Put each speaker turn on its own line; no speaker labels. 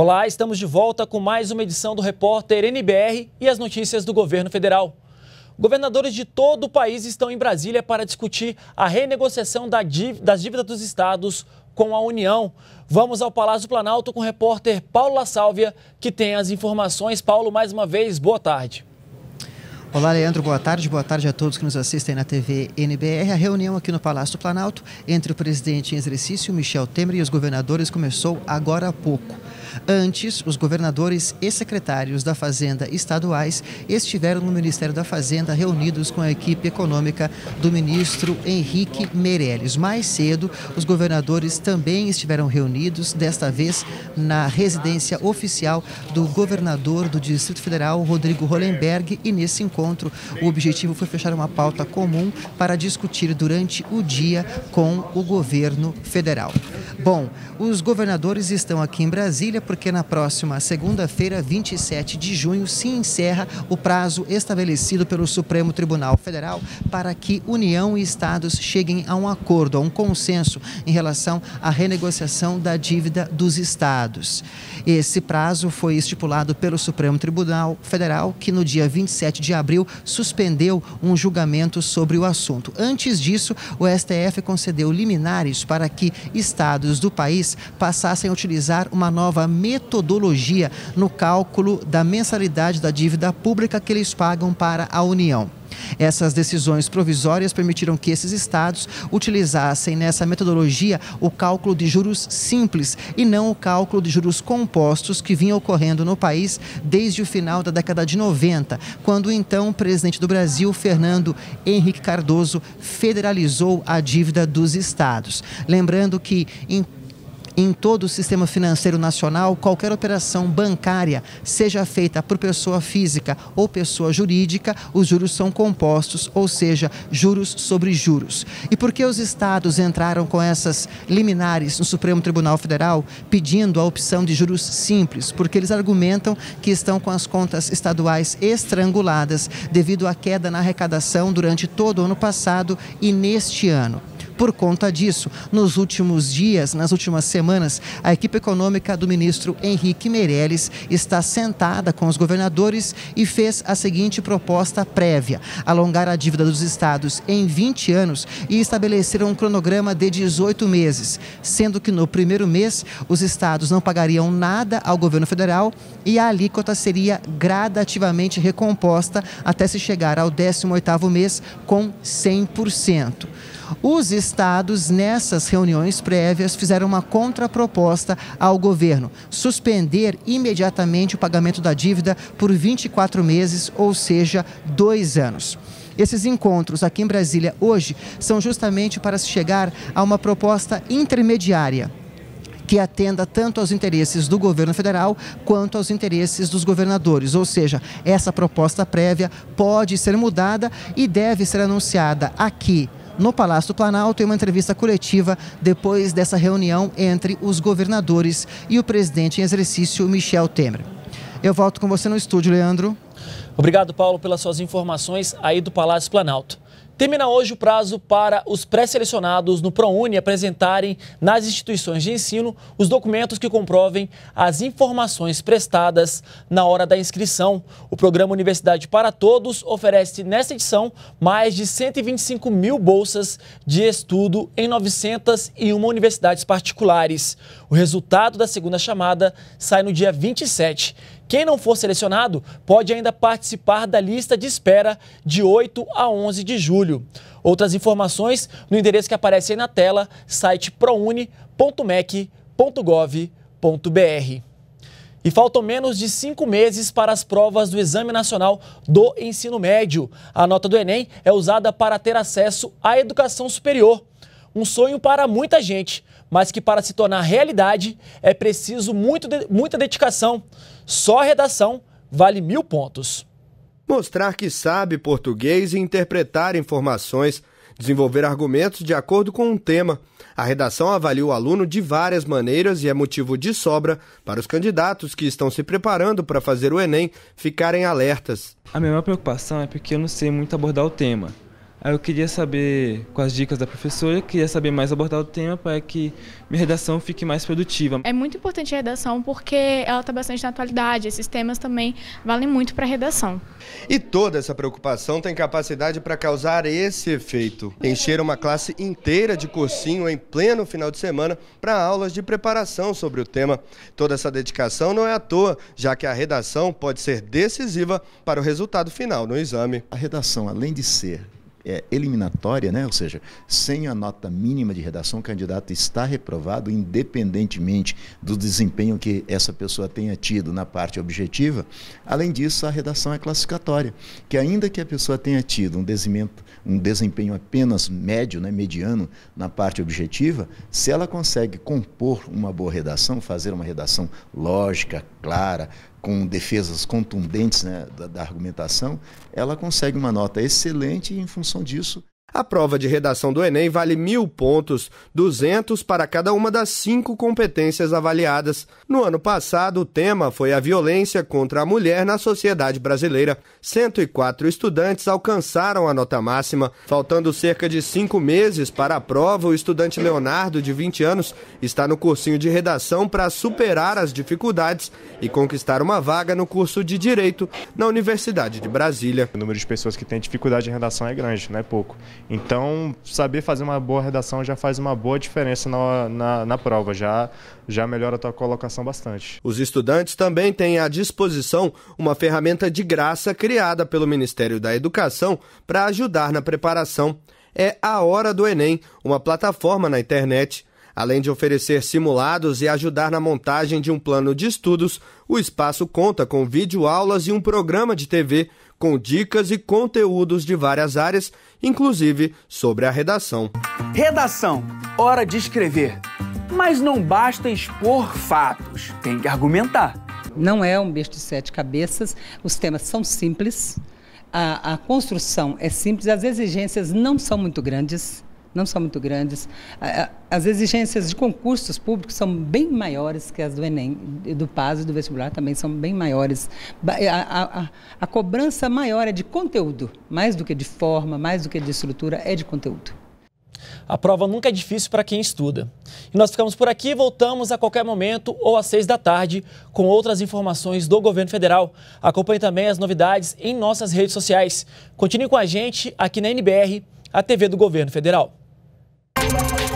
Olá, estamos de volta com mais uma edição do Repórter NBR e as notícias do governo federal. Governadores de todo o país estão em Brasília para discutir a renegociação das dívidas dos estados com a União. Vamos ao Palácio Planalto com o repórter Paulo La Sálvia, que tem as informações. Paulo, mais uma vez, boa tarde.
Olá, Leandro, boa tarde. Boa tarde a todos que nos assistem na TV NBR. A reunião aqui no Palácio do Planalto entre o presidente em exercício, Michel Temer, e os governadores começou agora há pouco. Antes, os governadores e secretários da Fazenda estaduais estiveram no Ministério da Fazenda reunidos com a equipe econômica do ministro Henrique Meirelles. Mais cedo, os governadores também estiveram reunidos, desta vez na residência oficial do governador do Distrito Federal, Rodrigo Hollenberg, e nesse encontro o objetivo foi fechar uma pauta comum para discutir durante o dia com o governo federal. Bom, os governadores estão aqui em Brasília porque na próxima segunda-feira, 27 de junho, se encerra o prazo estabelecido pelo Supremo Tribunal Federal para que União e Estados cheguem a um acordo, a um consenso em relação à renegociação da dívida dos estados. Esse prazo foi estipulado pelo Supremo Tribunal Federal, que no dia 27 de abril suspendeu um julgamento sobre o assunto. Antes disso, o STF concedeu liminares para que estados do país passassem a utilizar uma nova metodologia no cálculo da mensalidade da dívida pública que eles pagam para a União. Essas decisões provisórias permitiram que esses estados utilizassem nessa metodologia o cálculo de juros simples e não o cálculo de juros compostos que vinha ocorrendo no país desde o final da década de 90, quando então o presidente do Brasil, Fernando Henrique Cardoso, federalizou a dívida dos estados. Lembrando que em em todo o sistema financeiro nacional, qualquer operação bancária, seja feita por pessoa física ou pessoa jurídica, os juros são compostos, ou seja, juros sobre juros. E por que os estados entraram com essas liminares no Supremo Tribunal Federal pedindo a opção de juros simples? Porque eles argumentam que estão com as contas estaduais estranguladas devido à queda na arrecadação durante todo o ano passado e neste ano. Por conta disso, nos últimos dias, nas últimas semanas, a equipe econômica do ministro Henrique Meirelles está sentada com os governadores e fez a seguinte proposta prévia: alongar a dívida dos estados em 20 anos e estabelecer um cronograma de 18 meses, sendo que no primeiro mês os estados não pagariam nada ao governo federal e a alíquota seria gradativamente recomposta até se chegar ao 18º mês com 100%. Os estados, nessas reuniões prévias, fizeram uma contraproposta ao governo: suspender imediatamente o pagamento da dívida por 24 meses, ou seja, dois anos. Esses encontros aqui em Brasília hoje são justamente para se chegar a uma proposta intermediária que atenda tanto aos interesses do governo federal quanto aos interesses dos governadores. Ou seja, essa proposta prévia pode ser mudada e deve ser anunciada aqui no Palácio do Planalto em uma entrevista coletiva depois dessa reunião entre os governadores e o presidente em exercício, Michel Temer. Eu volto com você no estúdio, Leandro.
Obrigado, Paulo, pelas suas informações aí do Palácio Planalto. Termina hoje o prazo para os pré-selecionados no ProUni apresentarem nas instituições de ensino os documentos que comprovem as informações prestadas na hora da inscrição. O programa Universidade para Todos oferece nesta edição mais de 125 mil bolsas de estudo em 901 universidades particulares. O resultado da segunda chamada sai no dia 27. Quem não for selecionado pode ainda participar da lista de espera de 8 a 11 de julho. Outras informações no endereço que aparece aí na tela, site proune.mec.gov.br. E faltam menos de cinco meses para as provas do Exame Nacional do Ensino Médio. A nota do Enem é usada para ter acesso à educação superior. Um sonho para muita gente, mas que para se tornar realidade é preciso muito muita dedicação. Só a redação vale mil pontos.
Mostrar que sabe português e interpretar informações, desenvolver argumentos de acordo com um tema. A redação avalia o aluno de várias maneiras e é motivo de sobra para os candidatos que estão se preparando para fazer o Enem ficarem alertas.
A minha maior preocupação é porque eu não sei muito abordar o tema. Aí eu queria saber, com as dicas da professora, queria saber mais abordar o tema para que minha redação fique mais produtiva.
É muito importante a redação porque ela está bastante na atualidade. Esses temas também valem muito para a redação.
E toda essa preocupação tem capacidade para causar esse efeito: encher uma classe inteira de cursinho em pleno final de semana para aulas de preparação sobre o tema. Toda essa dedicação não é à toa, já que a redação pode ser decisiva para o resultado final no exame.
A redação, além de ser é, eliminatória, né? ou seja, sem a nota mínima de redação, o candidato está reprovado, independentemente do desempenho que essa pessoa tenha tido na parte objetiva. Além disso, a redação é classificatória, que ainda que a pessoa tenha tido um desempenho, um desempenho apenas médio, né, mediano na parte objetiva, se ela consegue compor uma boa redação, fazer uma redação lógica, clara, com defesas contundentes né, da, da argumentação, ela consegue uma nota excelente e, em função disso,
a prova de redação do Enem vale mil pontos, 200 para cada uma das cinco competências avaliadas. No ano passado, o tema foi a violência contra a mulher na sociedade brasileira. 104 estudantes alcançaram a nota máxima. Faltando cerca de cinco meses para a prova, o estudante Leonardo, de 20 anos, está no cursinho de redação para superar as dificuldades e conquistar uma vaga no curso de Direito na Universidade de Brasília.
O número de pessoas que têm dificuldade em redação é grande, não é pouco. Então, saber fazer uma boa redação já faz uma boa diferença na, na, na prova, já, já melhora a tua colocação bastante.
Os estudantes também têm à disposição uma ferramenta de graça criada pelo Ministério da Educação para ajudar na preparação. É a Hora do Enem, uma plataforma na internet Além de oferecer simulados e ajudar na montagem de um plano de estudos, o espaço conta com videoaulas e um programa de TV com dicas e conteúdos de várias áreas, inclusive sobre a redação.
Redação hora de escrever. Mas não basta expor fatos, tem que argumentar.
Não é um bicho de sete cabeças, os temas são simples, a, a construção é simples, as exigências não são muito grandes não são muito grandes. As exigências de concursos públicos são bem maiores que as do Enem, do PAS e do vestibular também são bem maiores. A, a, a cobrança maior é de conteúdo, mais do que de forma, mais do que de estrutura, é de conteúdo.
A prova nunca é difícil para quem estuda. E nós ficamos por aqui, voltamos a qualquer momento ou às seis da tarde com outras informações do governo federal. Acompanhe também as novidades em nossas redes sociais. Continue com a gente aqui na NBR, a TV do governo federal. Thank you.